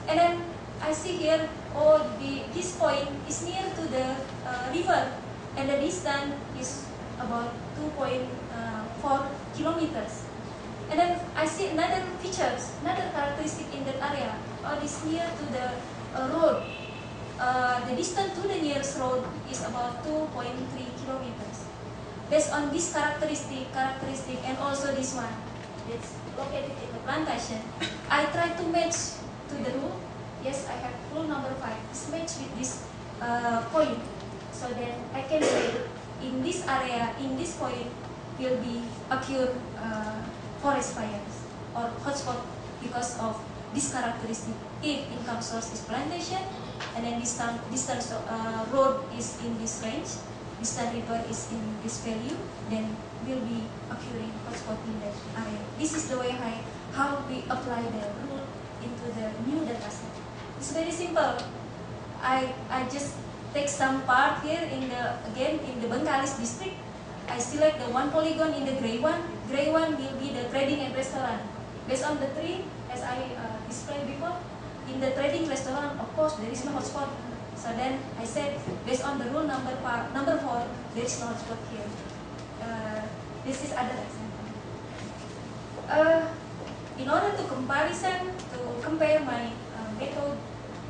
And then I see here, oh, the, this point is near to the uh, river, and the distance is about 2.4 uh, kilometers. And then I see another features, another characteristic in that area. Oh, this near to the uh, road. Uh, the distance to the nearest road is about 2.3 kilometers. Based on this characteristic, characteristic, and also this one, it's located in the plantation, I try to match to the rule. Yes, I have rule number five. It's matched with this uh, point. So then I can say in this area, in this point, will be occur uh, forest fires or hotspot because of this characteristic. If income source is plantation, and then distance, distance uh, road is in this range, distance river is in this value, then will be occurring hotspot in that area. This is the way I, how we apply the rule into the new data set. It's very simple. I, I just take some part here in the, again, in the Bengkalis district. I select the one polygon in the gray one. Gray one will be the trading and restaurant. Based on the tree, as I uh, before, in the trading restaurant, of course, there is no hotspot. So then I said, based on the rule number four, number four there is no hotspot here. Uh, this is other example. Uh, in order to comparison, to compare my uh, method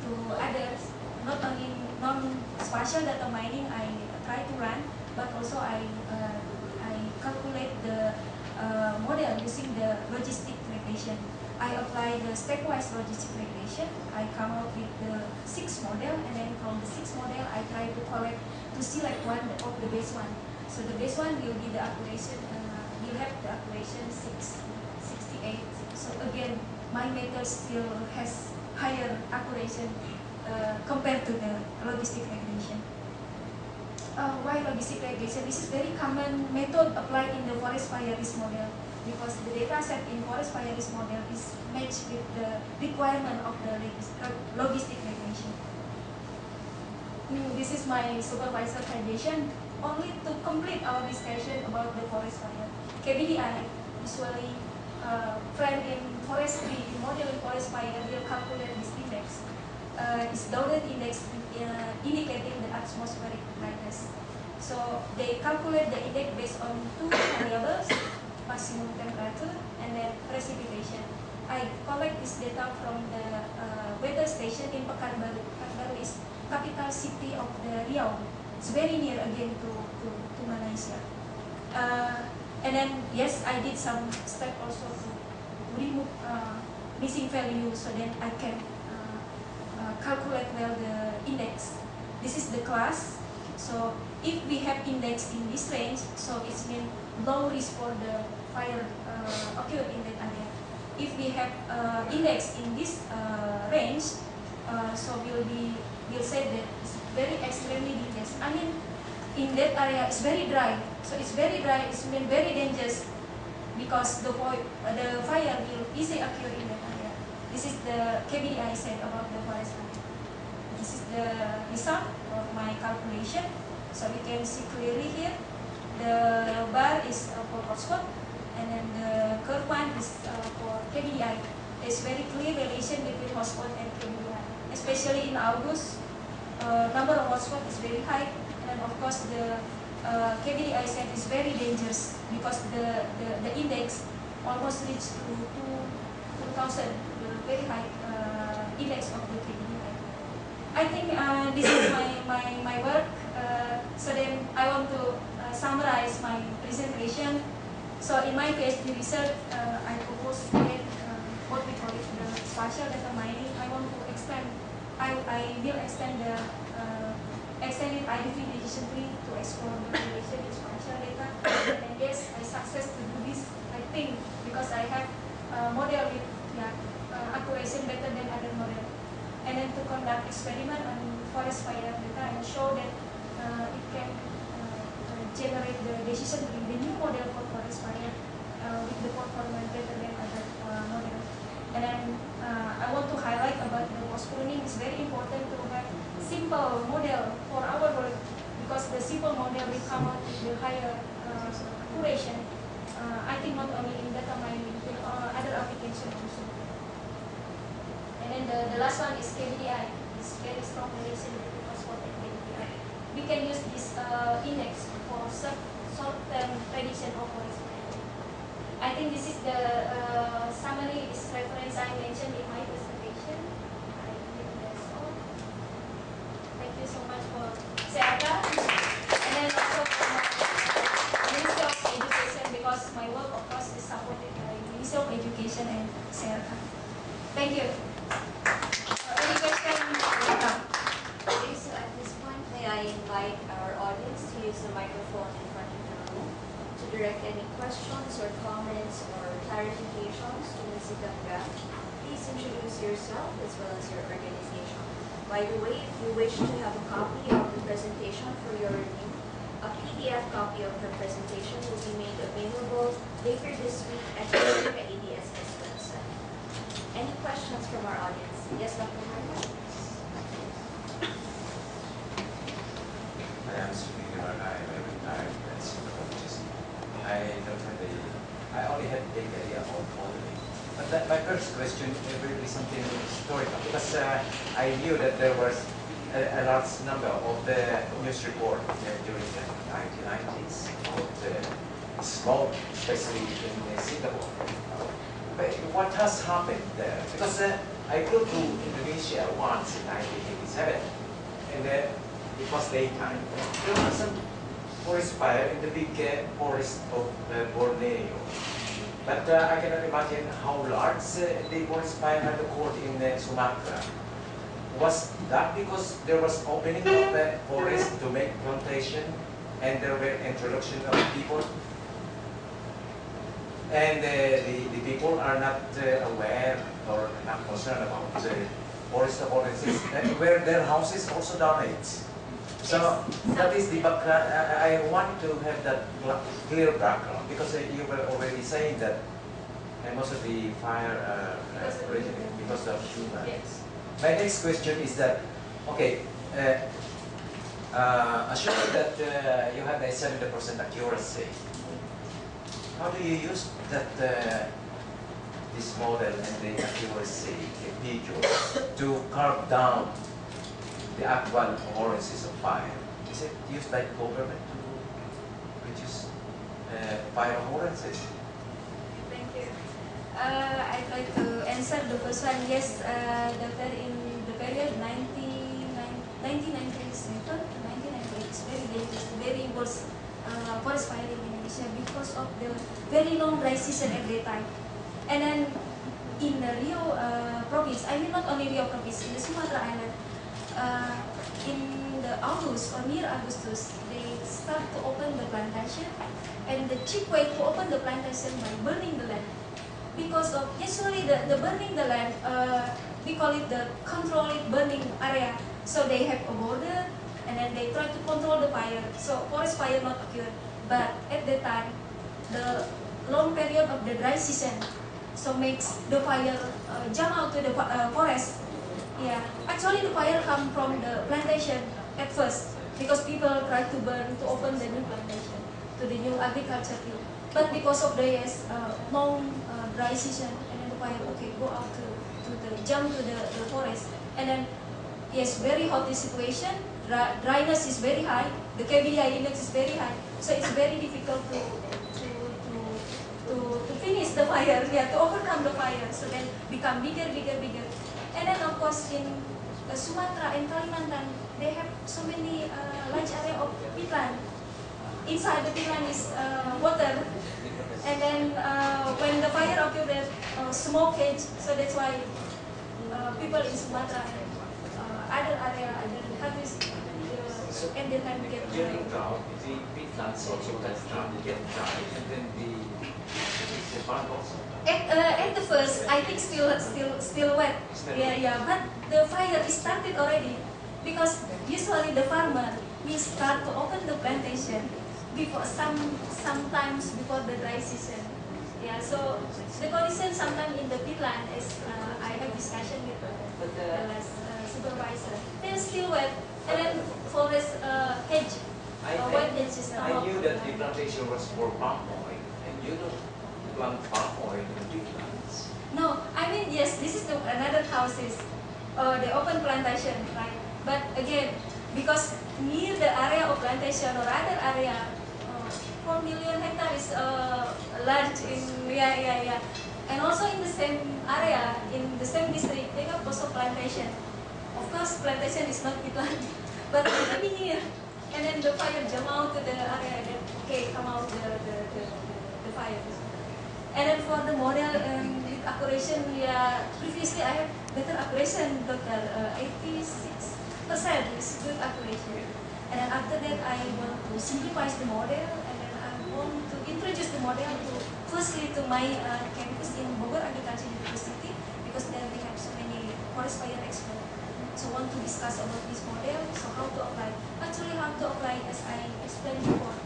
to others, not only non-spatial data mining I try to run, but also I, uh, I calculate the uh, model using the logistic regression. I apply the stepwise logistic regression. I come up with the six model, and then from the six model, I try to collect to select one of the base one. So the base one will be the accuracy, uh, have the accuracy 6, 68. So again, my method still has higher accuracy uh, compared to the logistic regression. Uh, why logistic regression? This is very common method applied in the forest fire risk model because the data set in forest fire risk model is matched with the requirement of the logistic regression. Mm, this is my supervisor suggestion only to complete our discussion about the forest fire. KBDI usually uh, friend in forestry, model in forest fire will calculate this index. Uh, it's dotted index uh, indicating the atmospheric brightness. So they calculate the index based on two variables, maximum temperature and then precipitation. I collect this data from the uh, weather station in Pekanbaru. Pekanbaru is capital city of the Riau. It's very near again to, to, to Malaysia. Uh, and then, yes, I did some step also to remove uh, missing value so that I can uh, uh, calculate well the index. This is the class. So if we have index in this range, so it means low risk for the fire uh, in that area. If we have uh, index in this uh, range, uh, so we'll be we'll say that it's very extremely dangerous. I mean, in that area it's very dry, so it's very dry. It's been very dangerous because the the fire will easily occur in that area. This is the KBDI said about the forest fire. This is the result of my calculation. So we can see clearly here, the bar is uh, for hotspot, and then the curve one is uh, for KBDI. There's very clear relation between hotspot and KBDI, especially in August. Uh, number of hotspot is very high, and of course the uh, KBDI set is very dangerous because the, the, the index almost reached to 2000, very high uh, index of the KBDI. I think uh, this is my, my, my work. Uh, so then I want to uh, summarize my presentation. So in my PhD research, uh, I propose to get uh, what we call it the spatial data mining. I want to extend, I, I will extend the uh, extended decision tree to explore the relation in spatial data. And yes, I success to do this, I think, because I have a model with yeah, uh, accuracy better than other model. And then to conduct experiment on forest fire data and show that uh, it can generate the decision in the new model for fire uh, with the performance better than other uh, model. And then uh, I want to highlight about the post pruning. It's very important to have simple model for our work because the simple model will come out with the higher uh, uh, I think not only in data mining, but uh, other application also. And then the, the last one is KDI. It's very strong relation between phosphate and KDI. We can use this uh, index for short- short-term prediction of forest. I think this is the uh, summary, this reference I mentioned in my presentation. I think that's all. Thank you so much for SEARCA. And then also for my Ministry of Education because my work of course is supported by Ministry of Education and SEARCA. Thank you. Uh, Any question? Welcome.
Okay, so at this point, may I invite our audience to use the microphone in front of the room to direct any questions or comments or clarifications to Ms. Ganga. Please introduce yourself as well as your organization. By the way, if you wish to have a copy of the presentation for your review, a PDF copy of the presentation will be made available later this week at the ADSS website. Any questions from our audience? Yes, Dr.
I am speaking on I retired psychologist. I don't have the, I only have modeling. That, my first question will be something historical because uh, I knew that there was a, a large number of the news report uh, during the 1990s of the smoke, especially in uh, Singapore. But what has happened there? Because uh, I flew to Indonesia once in 1987 and uh, it was daytime. There was some forest fire in the big forest of Borneo. But uh, I cannot imagine how large uh, the forest fire had occurred in uh, Sumatra. Was that because there was opening of the forest to make plantation and there were introduction of people? And uh, the, the people are not aware or not concerned about forest affordances, where their houses also damaged. So that is the background. I, I want to have that clear background because uh, you were already saying that uh, most of the fire uh,
Because of
uh, originated because of humans.
Yes.
My next question is that, okay, uh, uh, assuming that uh, you have a 70% accuracy, how do you use that, uh, this model and the accuracy, the to carve down the actual occurrences of fire? Is it used by government to reduce uh, fire occurrences?
Thank you. Uh, I'd like to answer the first one. Yes, uh, per- in the period 1997 to 1998 is very dangerous, very worse uh, forest fire in Indonesia because of the very long dry season at that time. And then in the Riau uh, province, I mean not only Riau province, in the Sumatra Island, uh, in the August or near Augustus, they start to open the plantation, and the cheap way to open the plantation by burning the land. Because of usually the, the burning the land, uh, we call it the controlled burning area. So they have a border, and then they try to control the fire. So forest fire not occur. But at that time, the long period of the dry season, so makes the fire uh, jump out to the uh, forest yeah, actually the fire come from the plantation at first because people try to burn to open the new plantation to the new agriculture field. But because of the yes, uh, long uh, dry season and then the fire okay go out to, to the jump to the, the forest. And then yes very hot situation dry, dryness is very high the KBI index is very high. So it's very difficult to to to to, to finish the fire. Yeah to overcome the fire. So then become bigger bigger bigger and then of course in uh, Sumatra and Kalimantan, they have so many uh, large area of peatland. Inside the peatland is uh, water, and then uh, when the fire occurs, there's uh, smoke. So that's why uh, people in Sumatra and uh, other area, other countries, uh, and they can get
During drought, the peatlands also get dry, get dry, and then the, the farm also.
At, uh, at the first, I think still still still wet. Yeah, yeah. But the fire is started already because usually the farmer we start to open the plantation before some sometimes before the dry season. Yeah. So the condition sometimes in the peatland is uh, I have discussion with the, the
uh,
last, uh, supervisor. They're still wet, and then forest uh, hedge,
I,
uh, wet hedge is
I knew that the plantation was for palm oil, you don't plant palm oil in big lands.
No, I mean yes, this is the another houses, uh, the open plantation, right? But again, because near the area of plantation or other area, uh, four million hectare is uh, large in yeah yeah yeah, and also in the same area in the same district they have also plantation. Of course, plantation is not the plant, but maybe near, and then the fire jump out to the area. Then okay, come out the the the, And then for the model um, with accuracy, yeah, previously I have better accuracy, doctor, uh, 86% is good accuracy. And then after that, I want to simplify the model, and then I want to introduce the model to firstly to my uh, campus in Bogor Agriculture University, because there we have so many forest fire experts. So want to discuss about this model, so how to apply. Actually, how to apply, as I explained before,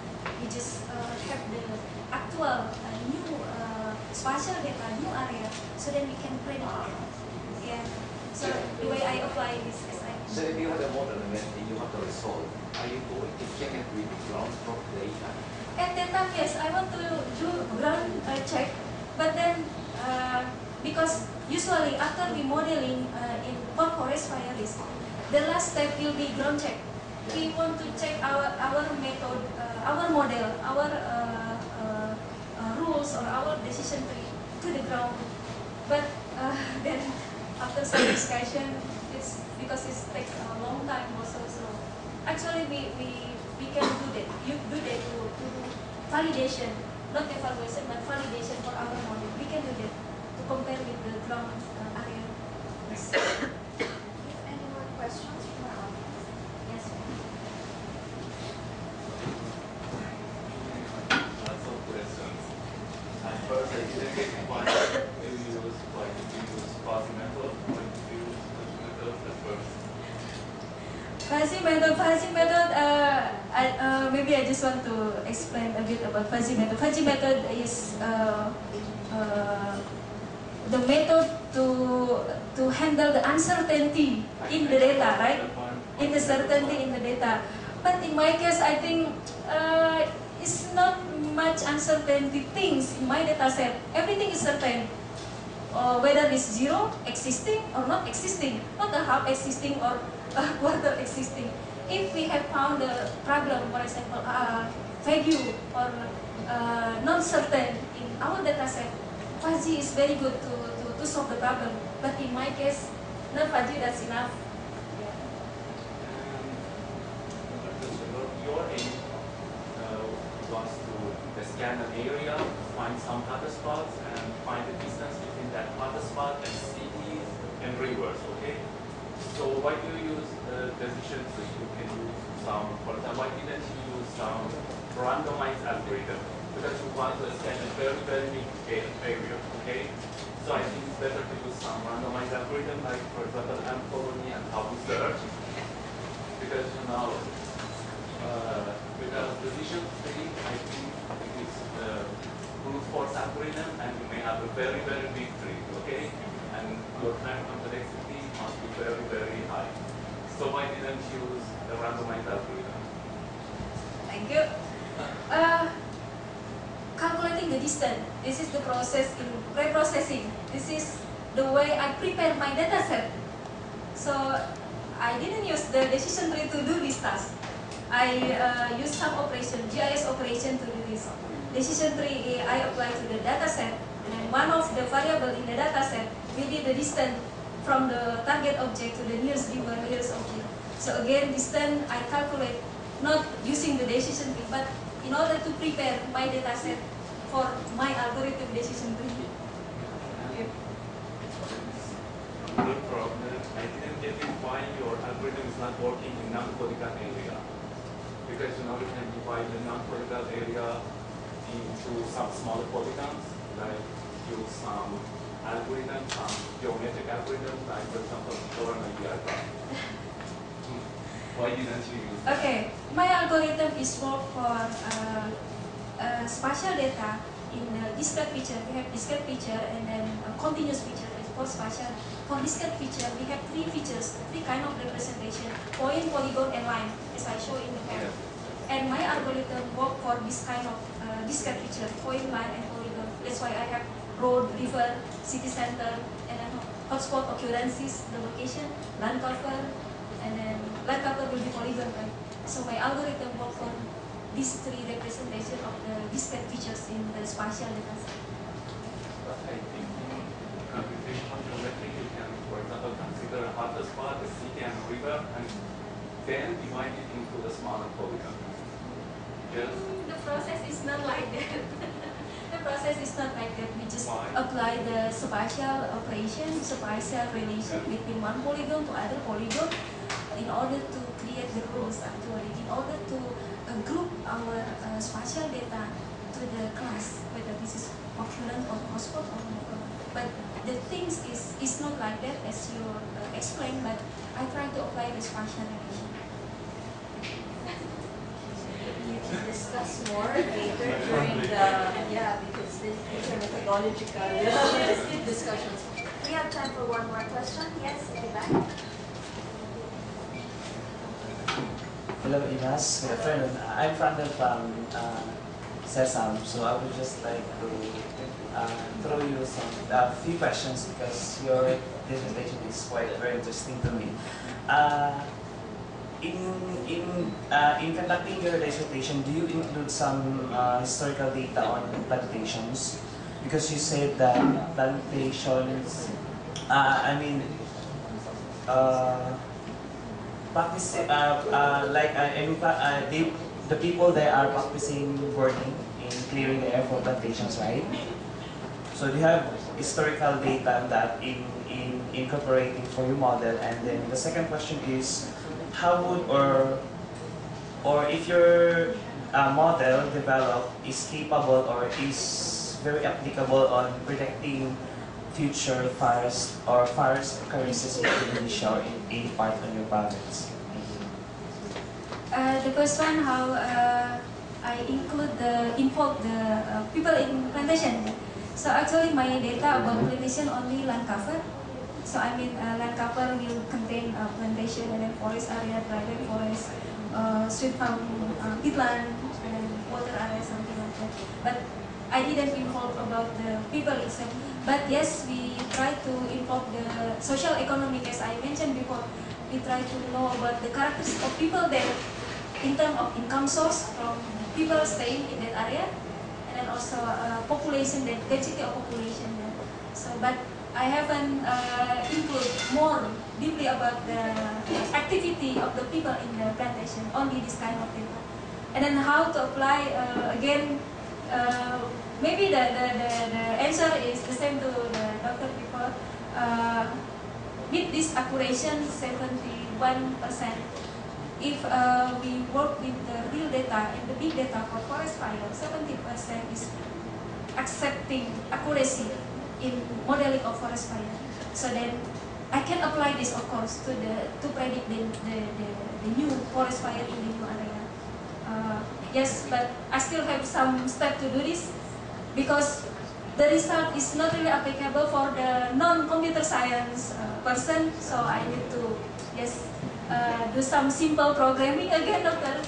we just uh, have the actual uh, new uh, spatial data, new area, so then we can predict it. Yeah. So the way I apply this, as I
So if you have a model and then you have the result, are you going to check it with the ground truth data?
At that time, yes, I want to do ground uh, check, but then uh, because usually after we modeling uh, in what forest fire risk, the last step will be ground check. We want to check our our method, uh, our model, our uh, uh, uh, rules or our decision tree to the ground. But then after some discussion, it's because it takes a long time also. So actually we, we, we can do that. You do that to, to validation, not evaluation, but validation for our model. We can do that to compare with the ground uh, area
more questions from our audience? Yes, ma'am.
Lots of questions. At first, I didn't get why you use, why did you use fuzzy method, why did you use fuzzy method at first?
Fuzzy method, fuzzy method, uh, I, uh, maybe I just want to explain a bit about fuzzy method. Fuzzy method is uh, uh, the method to, to handle the uncertainty in the data, right? in the certainty in the data. But in my case, I think uh, it's not much uncertainty things in my data set. Everything is certain. Uh, whether it's zero, existing or not existing, not a half existing or a quarter existing. If we have found a problem, for example, uh, value or uh, non-certain in our data set, fuzzy is very good to, to, to solve the problem. But in my case, not fuzzy, that's enough. Yeah.
Um, your aim uh, was to scan an area, find some hotspots, and find the distance between that hotspot and cities and rivers, okay? So why do you use the decision tree? You can use some, for example, why didn't you use some randomized algorithm? Because you want to scan a very, very big a- area, okay? So I think it's better to use some randomized algorithm, like for example, Anthony and to search. Because you know, uh, because decision tree, I think it is uh, brute force algorithm, and you may have a very, very big tree, okay? And your time complexity must be very, very high. So why didn't you use the randomized algorithm?
Thank you. Uh, calculating the distance. This is the process in pre-processing. This is the way I prepare my data set. So I didn't use the decision tree to do this task. I uh, use some operation, GIS operation to do this. Decision tree I apply to the data set. And one of the variable in the data set will be the distance from the target object to the nearest river, nearest object. So again, distance I calculate not using the decision tree, but in order to prepare my data set for my algorithm decision tree.
The problem, I didn't get it why your algorithm is not working in non-polygon area. Because you know you can divide the non-polygon area into some smaller polygons, like use some algorithm, some geometric algorithm, like for example, Voronoi diagram. Why didn't you use that?
Okay, my algorithm is work for uh, uh, spatial data in uh, discrete feature. We have discrete feature and then a continuous feature is for spatial. For discrete feature, we have three features, three kind of representation: point, polygon, and line, as I show in the map. And my algorithm work for this kind of uh, discrete feature, point line and polygon. That's why I have road, river, city center, and then hotspot occurrences, the location, land cover, and then land cover will be polygon, right? So my algorithm work for these three representation of the discrete features in the spatial data set.
But I think in computational geometry, you can, for example, consider a hotspot, a city and river, and then divide it into the smaller polygons. Yes.
The process is not like that. the process is not like that. We just
Why?
apply the spatial operation, spatial relation
Yeah.
between one polygon to other polygon in order to create the rules actually, in order to uh, group our uh, spatial data to the class, whether this is occurrent or hotspot or whatever. But the things is, is not like that as you uh, explained, but I try to apply the spatial relation.
You can discuss more later during the, yeah, because this- these are methodological discussions. We have time for one more question. Yes, in the back.
Hello, Imas. Good afternoon. I'm Frandel from uh, SESAM, so I would just like to uh, throw you some a few questions because your presentation is quite very interesting to me. Uh, in in uh, in conducting your dissertation, do you include some uh, historical data on plantations? Because you said that plantations, uh, I mean, uh, practice uh, uh, like uh, they, the people there are practicing burning in clearing the air for plantations, right? So you have historical data on that in, in incorporating for your model? And then the second question is, how would or or if your uh, model developed is capable or is very applicable on predicting future fires or fires occurrences in Indonesia or in any part on your province?
Uh, the first one, how uh, I include the involve the uh, people in plantation. So actually, my data about plantation only land cover. So I mean, uh, land cover will contain uh, plantation and then forest area, private forest, uh, sweet farm, uh, peatland, and water area, something like that. But I didn't involve about the people itself. But yes, we try to involve the social economic, as I mentioned before. We try to know about the characteristics of people there in terms of income source from people staying in that area, and then also uh, population, the density of population there. So, but I haven't uh, include more deeply about the activity of the people in the plantation. Only this kind of data, and then how to apply uh, again. Uh, maybe the, the, the, the answer is the same to the doctor before. Uh, with this accuracy, 71 percent if uh, we work with the real data and the big data for forest fire, 70% is accepting accuracy in modeling of forest fire. So then I can apply this, of course, to the to predict the, the, the, the new forest fire in the new area. Uh, yes, but I still have some step to do this because the result is not really applicable for the non-computer science uh, person. So I need to yes uh, do some simple programming again, doctor,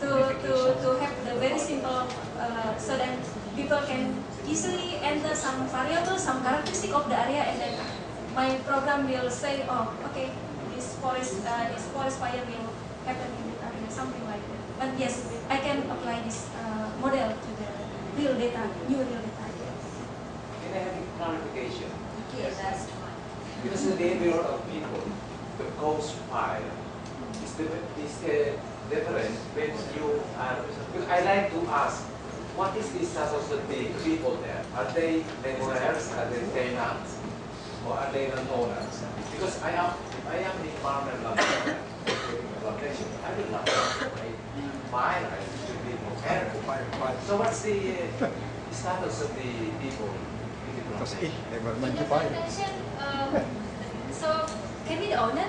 to, to, to have the very simple, uh, so that people can easily enter some variable, some characteristic of the area, and then my program will say, oh, okay, this forest, uh, this forest fire will happen in that area, something like that. But yes, I can apply this uh, model to the real data, new real data.
Can I have a clarification?
Okay, last one.
Because the behavior of people, the cause fire, is the is the different when you are. Because I like to ask, what is the status of the people there? Are they laborers? Are they tenants? Or are they non-owners? Because I am I am the farmer landowner during the plantation. I will not my mine I should be owner. So what's the uh, status of the people in the
Tapos
plantation?
eh, eh, man,
In the um, so can be the owner,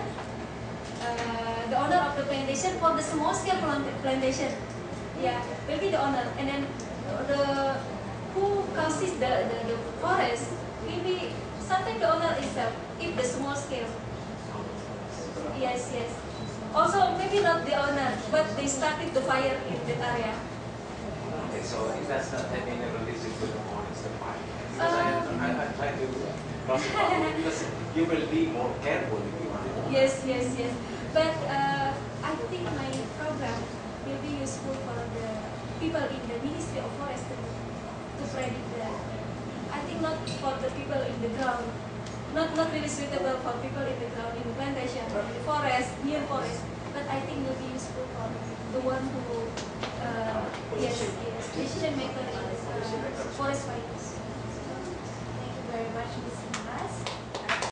uh, the owner of the plantation for the small scale plantation. Yeah, will be the owner, and then the who consists the, the, the forest will be sometimes the owner itself if the small scale. Yes, yes. Also maybe Maybe not the owner, but they started the fire in that area.
Okay, so it does not have any relation to the forest fire. Because I, I, I try to cross because you will be more careful if you want to.
Yes, yes, yes. But uh, I think my program will be useful for the people in the Ministry of Forest to predict that. I think not for the people in the ground, not not really suitable for people in the ground, in the plantation, or in the forest, near forest. But I think it will be useful for the one who, yes, yes, decision maker in uh, forest fires.
Thank you very much.